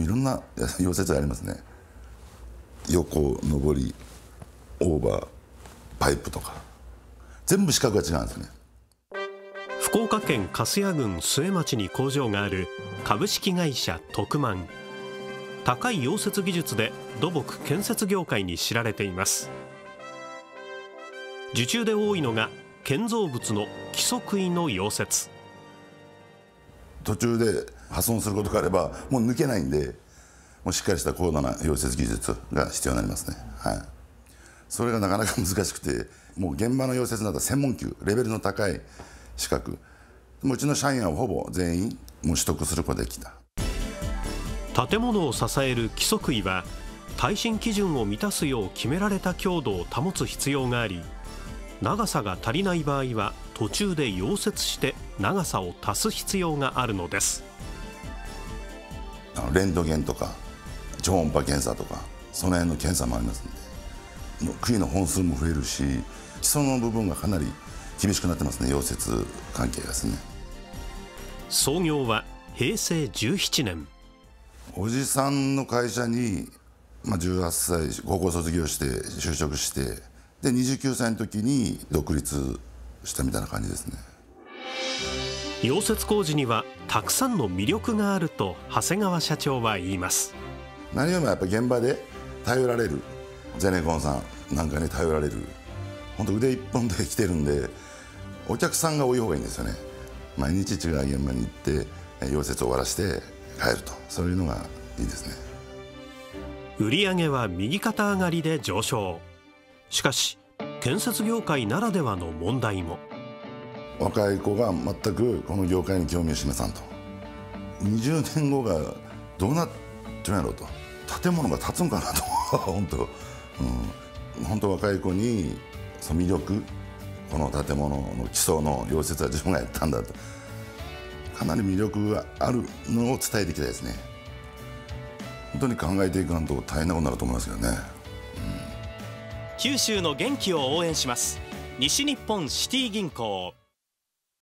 ういろんな 溶接がありますね。横上りオーバーパイプとか。全部資格が違うんですね。福岡県粕谷郡末町に工場がある株式会社徳満高い溶接技術で土木建設業界に知られています。受注で多いのが建造物の基礎杭の溶接。途中で破損することがあればもう抜けないんでもうしっかりした高度な溶接技術が必要になりますね。はい。それがなかなか難しくてもう現場の溶接など専門級レベルの高い資格。うちの社員はほぼ全員もう取得することができた。建物を支える基礎杭は耐震基準を満たすよう決められた強度を保つ必要があり長さが足りない場合は途中で溶接して長さを足す必要があるのです。レントゲンとか超音波検査とかその辺の検査もありますんで杭の本数も増えるし基礎の部分がかなり厳しくなってますね溶接関係ですね。創業は平成17年。おじさんの会社に、まあ、18歳高校卒業して就職してで29歳の時に独立したみたいな感じですね溶接工事にはたくさんの魅力があると長谷川社長は言います。何よりもやっぱ現場で頼られるゼネコンさんなんかに頼られる。本当腕一本で来てるんでお客さんが多い方がいいんですよね。毎日違う現場に行って溶接を終わらして帰ると。そういうのがいいですね。売上は右肩上がりで上昇。しかし建設業界ならではの問題も若い子が全くこの業界に興味を示さんと。20年後がどうなってるんやろうと。建物が建つんかなと。本当、うん、本当若い子にその魅力。この建物の基礎の溶接は自分がやったんだと。かなり魅力があるのを伝えていきたいですね。本当に考えていかんと大変なことになると思いますけどね、うん、九州の元気を応援します。西日本シティ銀行。